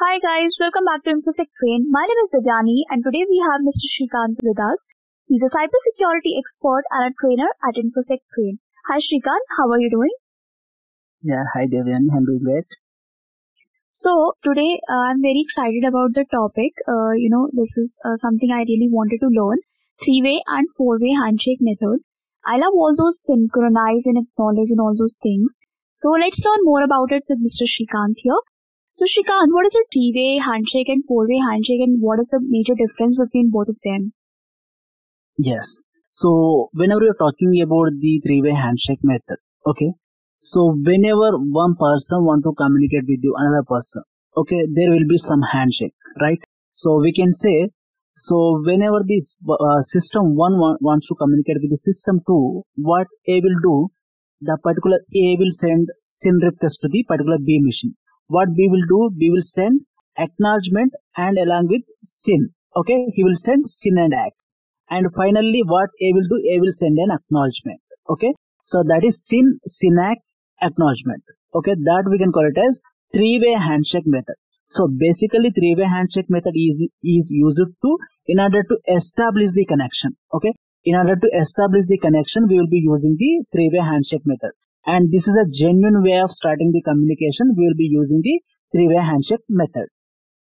Hi guys, welcome back to InfoSec Train. My name is Devyani and today we have Mr. Shrikant with us. He's a cybersecurity expert and a trainer at InfoSec Train. Hi Shrikant, how are you doing? Yeah, hi Devyani, I'm doing great. So today uh, I'm very excited about the topic. Uh, you know, this is uh, something I really wanted to learn. Three-way and four-way handshake method. I love all those synchronize and acknowledge and all those things. So let's learn more about it with Mr. Shrikant here. So Shrikant, what is a three-way handshake and four-way handshake and what is the major difference between both of them? Yes. So whenever you're talking about the three-way handshake method, okay. So whenever one person want to communicate with you another person, okay, there will be some handshake, right? So we can say, so whenever this uh, system one wants to communicate with the system two, what A will do, the particular A will send SYN request to the particular B machine what B will do, B will send acknowledgement and along with SYN. Okay, he will send SYN and ACK. And finally, what A will do, A will send an acknowledgement. Okay, so that is SYN, SYN-ACK acknowledgement. Okay, that we can call it as three-way handshake method. So basically, three-way handshake method is is used to in order to establish the connection. Okay, in order to establish the connection, we will be using the three-way handshake method and this is a genuine way of starting the communication. We will be using the three-way handshake method.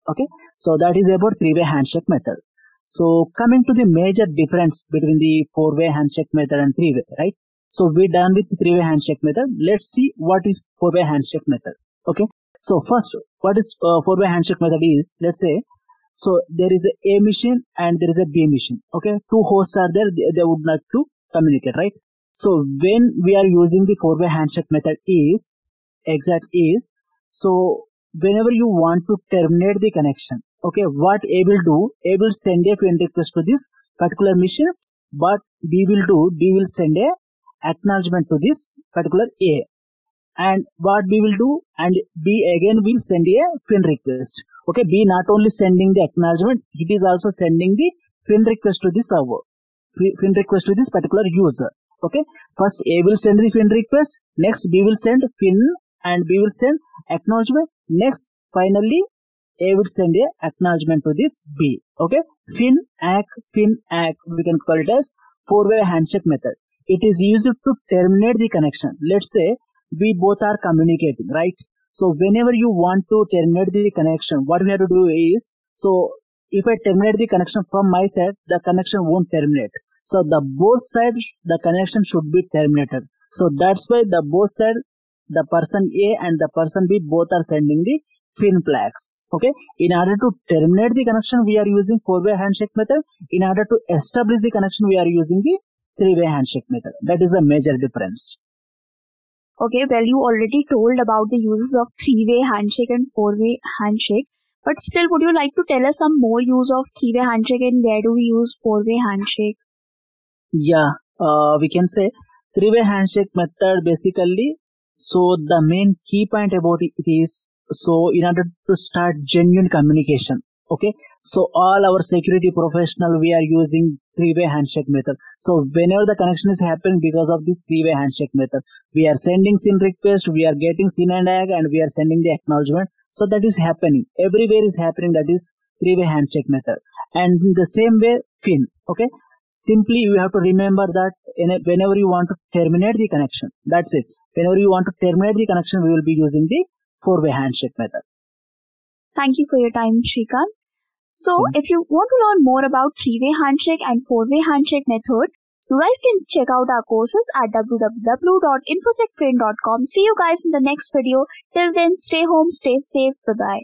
Okay? So that is about three-way handshake method. So coming to the major difference between the four-way handshake method and three-way right? So we're done with three-way handshake method. Let's see what is four-way handshake method. Okay? So first what is uh, four-way handshake method is let's say so there is a a machine and there is a b machine. Okay? Two hosts are there. They, they would like to communicate right so when we are using the four-way handshake method is exact is so whenever you want to terminate the connection, okay, what A will do, A will send a FIN request to this particular mission, but B will do, B will send a acknowledgement to this particular A. And what B will do, and B again will send a FIN request. Okay, B not only sending the acknowledgement, it is also sending the FIN request to the server, FIN request to this particular user okay? First a will send the fin request. Next b will send fin and b will send acknowledgement. Next finally a will send a acknowledgement to this b. Okay? Fin ack fin ack we can call it as four way handshake method. It is used to terminate the connection. Let's say we both are communicating right? So whenever you want to terminate the connection what we have to do is so if I terminate the connection from my side, the connection won't terminate. So the both sides, the connection should be terminated. So that's why the both side, the person A and the person B both are sending the fin flags. Okay. In order to terminate the connection, we are using four-way handshake method. In order to establish the connection, we are using the three-way handshake method. That is a major difference. Okay, well, you already told about the uses of three-way handshake and four-way handshake. But still, would you like to tell us some more use of three-way handshake and where do we use four-way handshake? Yeah, uh, we can say three-way handshake method basically. So the main key point about it is so in order to start genuine communication, okay? So all our security professional we are using three-way handshake method. So whenever the connection is happening because of this three-way handshake method we are sending SYN request we are getting SYN and ACK and we are sending the acknowledgement. So that is happening. Everywhere is happening that is three-way handshake method. And in the same way fin okay simply you have to remember that whenever you want to terminate the connection that's it whenever you want to terminate the connection we will be using the four-way handshake method Thank you for your time, Shrikant. So, mm-hmm. if you want to learn more about three-way handshake and four-way handshake method, you guys can check out our courses at www.infosectrain.com. See you guys in the next video. Till then, stay home, stay safe. Bye bye.